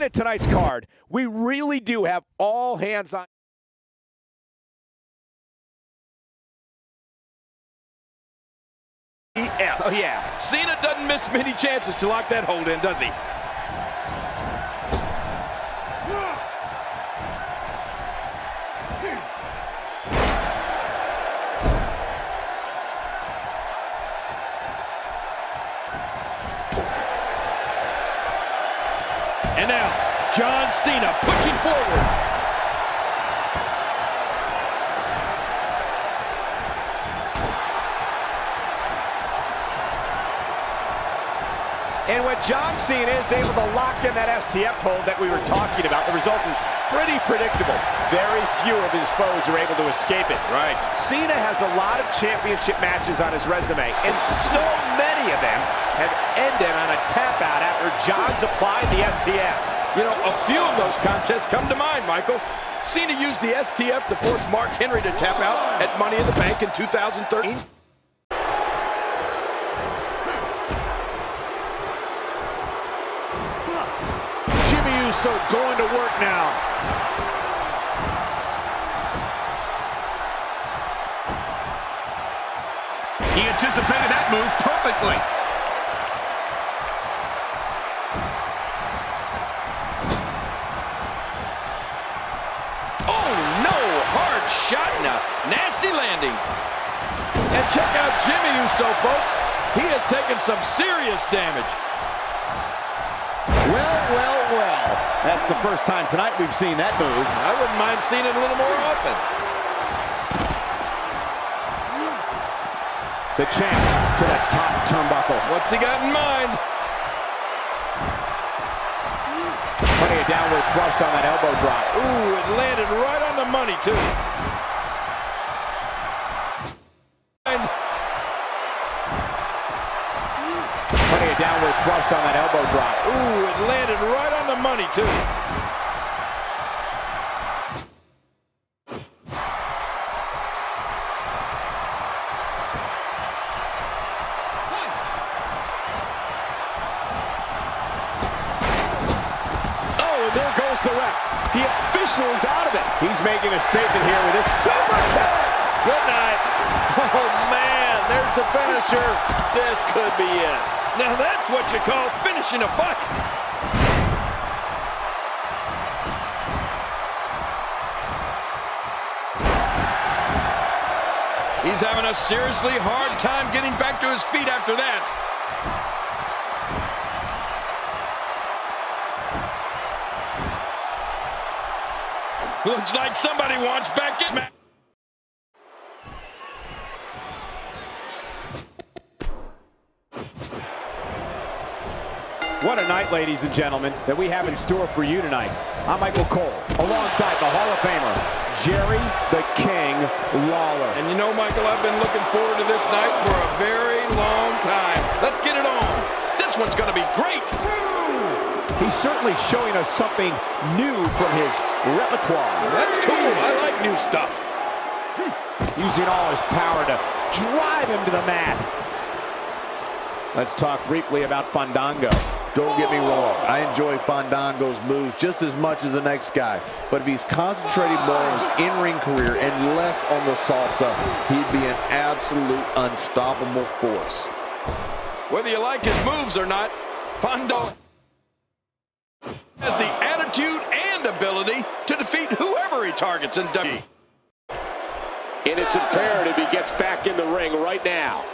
looking at tonight's card, we really do have all hands on. Oh, yeah. Cena doesn't miss many chances to lock that hold in, does he? Now, John Cena pushing forward. And what John Cena is able to lock in that STF hold that we were talking about, the result is pretty predictable. Very few of his foes are able to escape it. Right. Cena has a lot of championship matches on his resume, and so many of them have ended on a tap out after John's applied the STF. You know, a few of those contests come to mind, Michael. Cena used the STF to force Mark Henry to tap out at Money in the Bank in 2013. Uso going to work now. He anticipated that move perfectly. Oh, no. Hard shot and a nasty landing. And check out Jimmy Uso, folks. He has taken some serious damage. That's the first time tonight we've seen that move. I wouldn't mind seeing it a little more often. The champ to the top turnbuckle. What's he got in mind? Putting a downward thrust on that elbow drop. Ooh, it landed right on the money, too. Downward thrust on that elbow drop. Ooh, it landed right on the money, too. Oh, and there goes the official is out of it. He's making a statement here with this super kick. Good night. Oh, man, there's the finisher. This could be it. Now that's what you call finishing a fight. He's having a seriously hard time getting back to his feet after that. Looks like somebody wants back What a night, ladies and gentlemen, that we have in store for you tonight. I'm Michael Cole, alongside the Hall of Famer, Jerry the King Lawler. And you know, Michael, I've been looking forward to this night for a very long time. Let's get it on. This one's going to be great. He's certainly showing us something new from his repertoire. That's cool. I like new stuff. Hmm. Using all his power to drive him to the mat. Let's talk briefly about Fandango. Don't get me wrong, I enjoy Fandango's moves just as much as the next guy. But if he's concentrating more on his in-ring career and less on the salsa, he'd be an absolute unstoppable force. Whether you like his moves or not, Fondo has the attitude and ability to defeat whoever he targets in WWE. And it's imperative he gets back in the ring right now.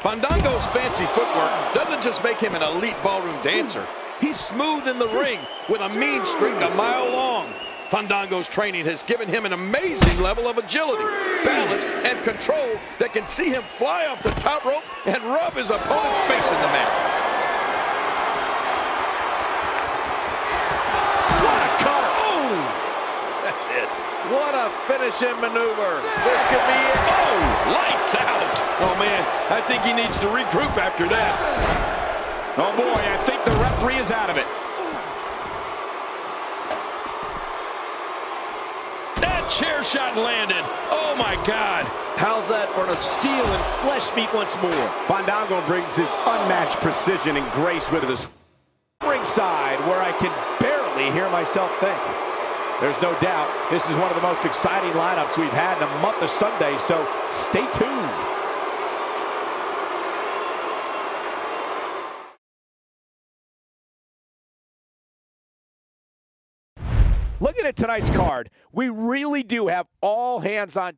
Fandango's fancy footwork doesn't just make him an elite ballroom dancer. He's smooth in the ring with a mean streak a mile long. Fandango's training has given him an amazing level of agility, balance, and control that can see him fly off the top rope and rub his opponent's face in the mat. What a cover! Oh! That's it. What a finishing maneuver. This could be it. Oh, lights out. Oh, man, I think he needs to regroup after that. Oh boy, I think the referee is out of it. That chair shot landed. Oh, my God. How's that for a Steel and flesh meet once more. Fandango brings his unmatched precision and grace with this ringside where I can barely hear myself think. There's no doubt this is one of the most exciting lineups we've had in a month of Sundays, so stay tuned. Looking at tonight's card, we really do have all hands on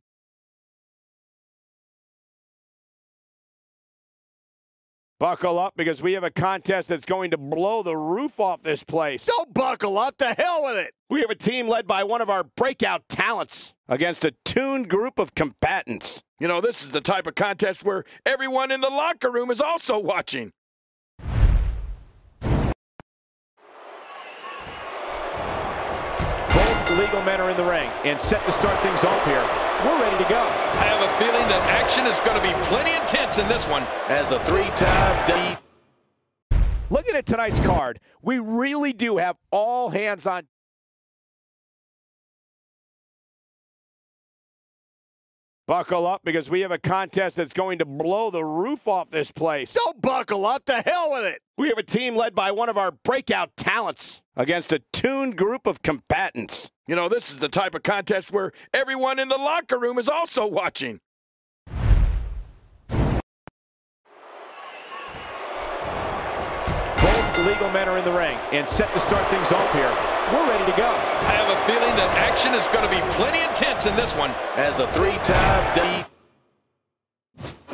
Buckle up because we have a contest that's going to blow the roof off this place. Don't buckle up. To hell with it. We have a team led by one of our breakout talents against a tuned group of combatants. You know, this is the type of contest where everyone in the locker room is also watching. Both legal men are in the ring and set to start things off here. We're ready to go. I have a feeling that action is going to be plenty intense in this one. As a three-time D. Looking at tonight's card, we really do have all hands on Buckle up because we have a contest that's going to blow the roof off this place. Don't buckle up. To hell with it. We have a team led by one of our breakout talents against a tuned group of combatants. You know, this is the type of contest where everyone in the locker room is also watching. Both legal men are in the ring and set to start things off here. We're ready to go. I have a feeling that action is going to be plenty intense in this one. As a three-time D.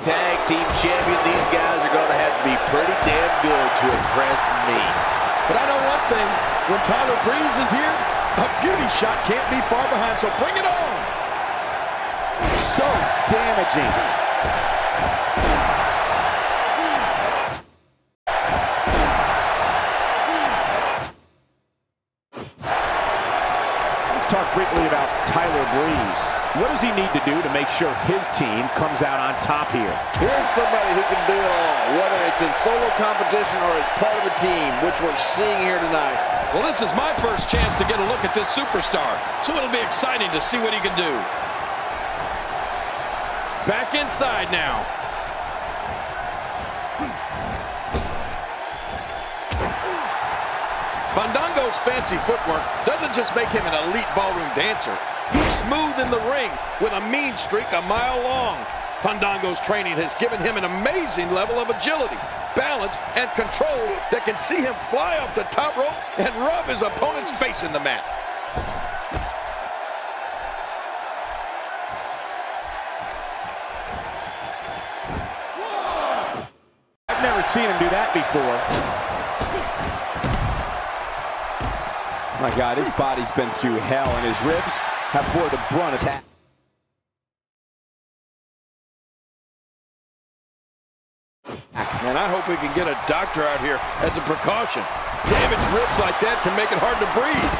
Tag team champion, these guys are going to have to be pretty damn good to impress me. But I know one thing. When Tyler Breeze is here, a beauty shot can't be far behind, so bring it on. So damaging. Let's talk briefly about Tyler Breeze. What does he need to do to make sure his team comes out on top here? Here's somebody who can do it all, whether it's in solo competition or as part of a team, which we're seeing here tonight. Well, this is my first chance to get a look at this superstar, so it'll be exciting to see what he can do. Back inside now. Fandango's fancy footwork doesn't just make him an elite ballroom dancer. He's smooth in the ring with a mean streak a mile long. Fandango's training has given him an amazing level of agility, balance, and control that can see him fly off the top rope and rub his opponent's face in the mat. I've never seen him do that before. My God, his body's been through hell, and his ribs have bore the brunt of that. And I hope we can get a doctor out here as a precaution. Damaged ribs like that can make it hard to breathe.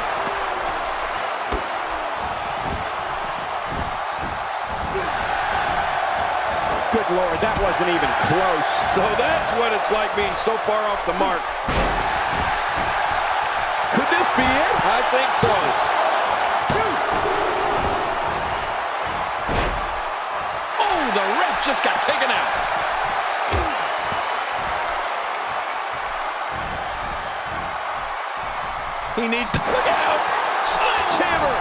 Good Lord, that wasn't even close. So that's what it's like being so far off the mark. Could this be it? I think so. Just got taken out. He needs to look out. Sledgehammer.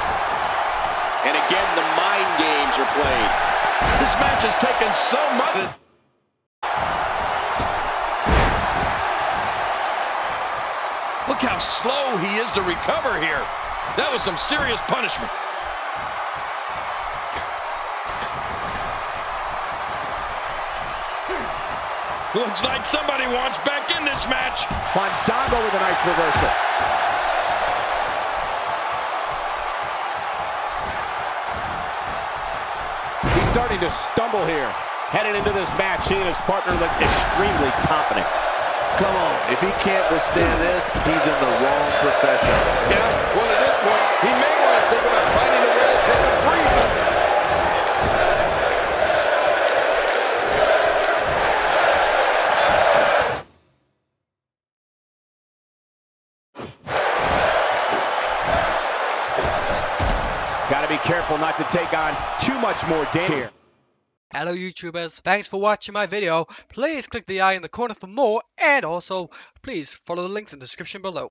And again, the mind games are played. This match has taken so much. Look how slow he is to recover here. That was some serious punishment. Looks like somebody wants back in this match. Fandango with a nice reversal. He's starting to stumble here. Headed into this match, he and his partner look extremely confident. Come on, if he can't withstand this, he's in the wrong profession. Yeah, well, at this point, he careful not to take on too much more damage here. Hello YouTubers, thanks for watching my video. Please click the eye in the corner for more and also please follow the links in the description below.